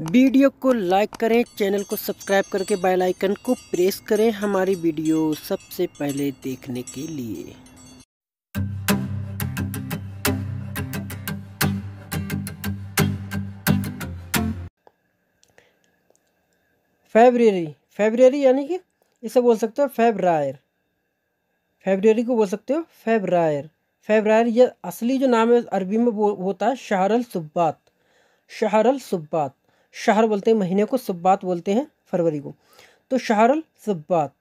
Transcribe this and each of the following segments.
Video को like करें, channel को सब्सक्राइब करके बेल आइकन को प्रेस करें हमारी वीडियो सबसे पहले देखने के लिए। फेबररी फेबररी यानी कि इसे बोल सकते हो फेब्रायर। फेबररी को बोल सकते हो फेब्रायर। फेब्रायर ये असली जो नाम है, अरबी में वो होता है शहरल सुब्बात। शहरल सुब्बात। शहर बोलते हैं, महीने को सुब्बात बोलते हैं, फरवरी को। तो शहरल सुब्बात,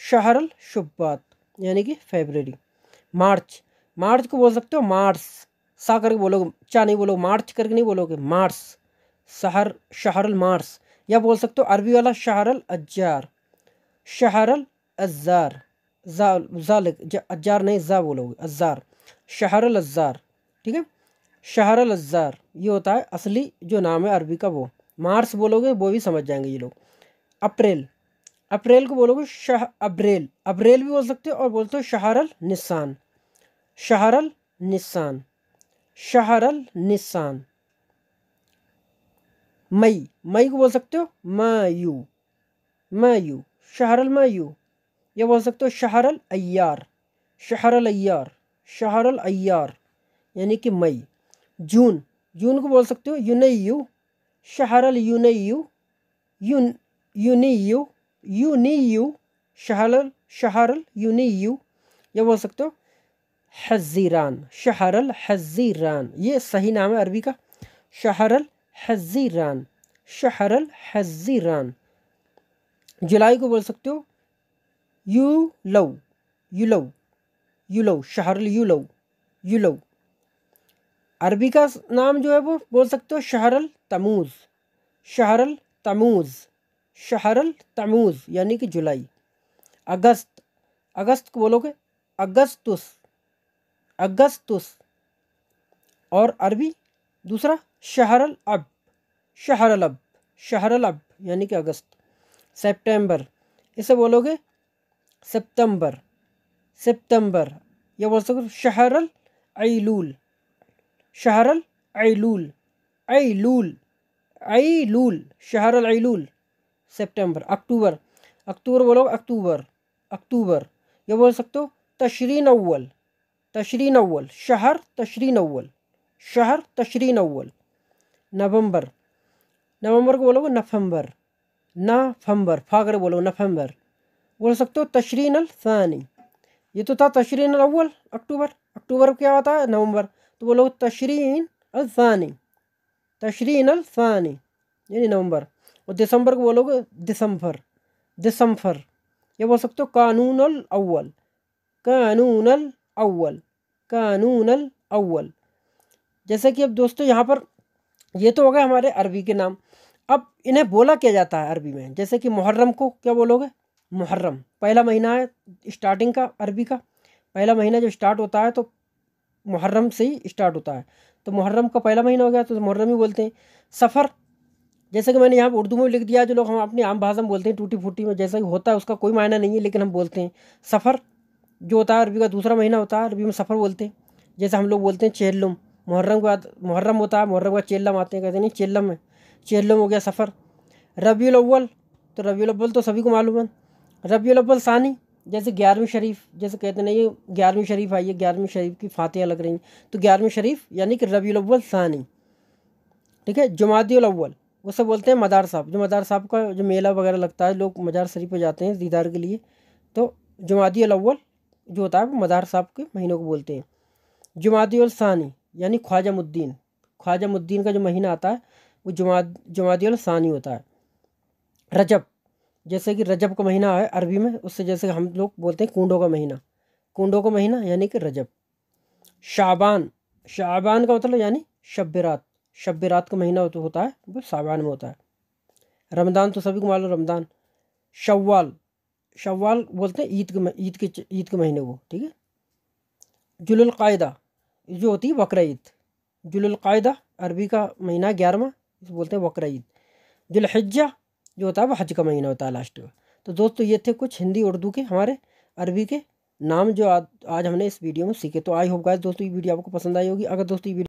शहरल शुब्बात यानी कि फेबररी मार्च। मार्च को बोल सकते हो मार्स, सा करके बोलोगे, चा नहीं बोलोगे, मार्च करके नहीं बोलोगे, मार्स। शहर, शहरल मार्च या बोल सकते हो अरबी वाला शहरल अज्जार। शहरल अज्जार, जा अज्जार नहीं, जा बोलोगे, अज्जार। शहरल अज्जार, ठीक है? शहर अज़ार ये होता है असली जो नाम है अरबी का वो। मार्च बोलोगे, वो भी समझ जाएँगे ये लोग। अप्रैल। अप्रैल को बोलोगे शाह, अब्रेल। अब्रेल भी बोल सकते हो और बोलते हो शहरल निस्सान। शहरल निस्सान। शहरल निस्सान। मई। मई को बोल सकते हो मायू। मायू। शहरल मायू। ये बोल सकते हो शहरल अय्यार। शहरल अय्यार। शहरल अय्यार। यानी कि मई। जून। जून को बोल सकते हो, यूनयू, शहरल यूनयू, यून, यूनियू यूनियू, शहरल शहरल यूनियू, या बोल सकते हो, हजीरान, शहरल हजीरान, ये सही नाम है अरबी का, शहरल हजीरान शहरल हजीरान। जुलाई को बोल सकते हो you love you love you love शहरल you love you love अरबी का नाम जो है वो बोल सकते हो शहरल तमूज़। शहरल तमूज़। शहरल तमूज़, यानी कि जुलाई। अगस्त। अगस्त को बोलोगे? अगस्तुस अगस्तुस और अरबी? दूसरा, शहरल अब। शहरल अब। शहरल अब, यानी कि अगस्त। सितंबर इसे बोलोगे? सितंबर। सितंबर। या बोल सकते शहरल अईलूल शहरल ऐलूल ऐलूल ऐलूल शहरल ऐलूल सितंबर अक्टूबर अक्टूबर बोलो अक्टूबर अक्टूबर ये बोल सकते हो तशरीन अव्वल तशरीन अव्वल शहर तशरीन अव्वल शहर तशरीन अव्वल नवंबर नवंबर को बोलोगे नफम्बर नफम्बर फागर बोलो नफम्बर बोल सकते हो तशरीन अल फ़ानी ये तो था तशरीन अव्वल अक्टूबर अक्टूबर क्या होता है नवंबर तो बोलो तशरीन अल्फ़ानी तशरीन अल्फ़ानी यानी नवंबर और दिसंबर को बोलोगे दिसंबर दिसंबर ये बोल सकते हो कानून अव्वल कानून अव्वल कानून अव्वल जैसे कि अब दोस्तों यहाँ पर ये तो हो गए हमारे अरबी के नाम अब इन्हें बोला क्या जाता है अरबी में जैसे कि मुहर्रम को क्या बोलोगे मुहर्रम पहला महीना है स्टार्टिंग का अरबी का पहला महीना जब स्टार्ट होता है तो मुहर्रम से ही स्टार्ट होता है। तो मुहर्रम का पहला महीना हो गया तो मुहर्रम ही बोलते हैं। सफ़र, जैसे कि मैंने यहाँ उर्दू में लिख दिया, जो लोग हम अपनी आम भाषा में बोलते हैं टूटी फूटी में जैसा कि होता है, उसका कोई मायना नहीं है, लेकिन हम बोलते हैं। सफ़र जो होता है, अरबी का दूसरा महीना होता है, अरबी में सफ़र बोलते हैं। जैसे हम लोग बोलते हैं चेल्लुम, मुहर्रम के बाद मुहर्रम होता है, मुहर्रम के बाद चेल्लम आते हैं, कहते नहीं, चेल्लम है। चेल्लम हो गया सफ़र। रबी अव्वल तो रबी अव्वल तो सभी को मालूम है। रबी अव्वल सानी जैसे ग्यारहवीं शरीफ, जैसे कहते नहीं ये ग्यारहवीं शरीफ आई है, ग्यारहवीं शरीफ की फातिहा लग रही तो ग्यारहवीं शरीफ यानी कि रबी अव्वल सानी, ठीक है? जुमाती अव्वल, वो सब बोलते हैं मदार साहब। जो मदार साहब का जो मेला वगैरह लगता है, लोग मजार शरीफ पर जाते हैं दीदार के लिए। तो जुमाती अव्वल जो होता है, वो मदार साहब के महीनों को बोलते हैं। जुमाती सानी यानी ख्वाजा मुद्दीन ख्वाजा मुद्दीन का जो महीना आता है, वो जुमा जुमाती सानी होता है। रजब जैसे कि रजब का महीना है अरबी में, उससे जैसे हम लोग बोलते हैं कुंडों का महीना। कुंडों का महीना यानी कि रजब। शाबान शाबान का मतलब यानी शब रात शब रात का महीना तो होता है, वो शाबान में होता है। रमदान तो सभी को मालूम रमदान शव्वाल शव्वाल बोलते हैं ईद के ईद के ईद के महीने को, ठीक है? जुलकायदा जो होती है बकर ईद। जुलकायदा अरबी का महीना ग्यारहवा बोलते हैं बकर ईद। जुलहज्जा जो होता है वो हज का महीना होता है लास्ट में तो दोस्तों, ये थे कुछ हिंदी, उर्दू के, हमारे अरबी के नाम जो आज हमने इस वीडियो में सीखे। तो आई होप गाइस दोस्तों, ये वीडियो आपको पसंद आई होगी। अगर दोस्तों, ये